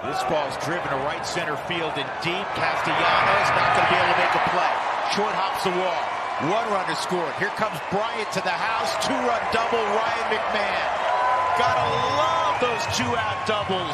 This ball's driven to right center field and deep. Castellanos not going to be able to make a play. Short hops the wall. One run to score. Here comes Bryant to the house. Two-run double. Ryan McMahon. Gotta love those two-out doubles.